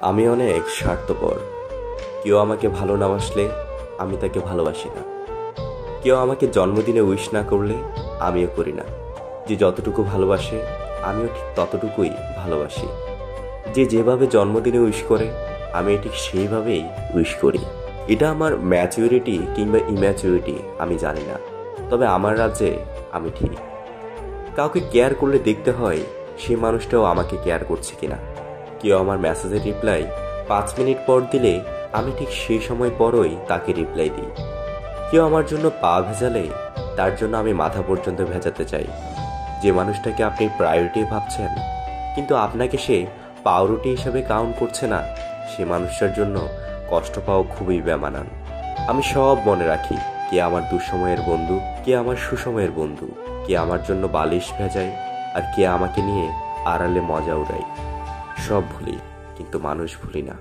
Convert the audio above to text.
আমি অনেক স্বার্থপর। কেউ আমাকে ভালো না বাসলে আমি তাকে ভালোবাসি না। কেউ আমাকে জন্মদিনে উইশ না করলে আমিও করি না। যে যতটুকু ভালোবাসে, আমিও ঠিক ততটুকুই ভালোবাসি। যে যেভাবে জন্মদিনে উইশ করে, আমি ঠিক সেইভাবেই উইশ করি। এটা আমার ম্যাচিউরিটি কিংবা ইম্যাচিউরিটি, আমি জানি না। তবে আমার রাজ্যে আমি ঠিক। কাউকে কেয়ার করলে দেখতে হয় সেই মানুষটাও আমাকে কেয়ার করছে কিনা। কেউ আমার মেসেজের রিপ্লাই পাঁচ মিনিট পর দিলে আমি ঠিক সেই সময় পরই তাকে রিপ্লাই দিই। কেউ আমার জন্য পা ভেজালে তার জন্য আমি মাথা পর্যন্ত ভেজাতে চাই। যে মানুষটাকে আপনি প্রায়োরিটি ভাবছেন, কিন্তু আপনাকে সে পাউরুটি হিসাবে কাউন্ট করছে না, সে মানুষটার জন্য কষ্ট পাওয়া খুবই বেমানান। আমি সব মনে রাখি, কে আমার দুঃসময়ের বন্ধু, কে আমার সুসময়ের বন্ধু, কে আমার জন্য বালিশ ভেজায়, আর কে আমাকে নিয়ে আড়ালে মজা উড়ায়। সব ভুলি কিন্তু মানুষ ভুলি না।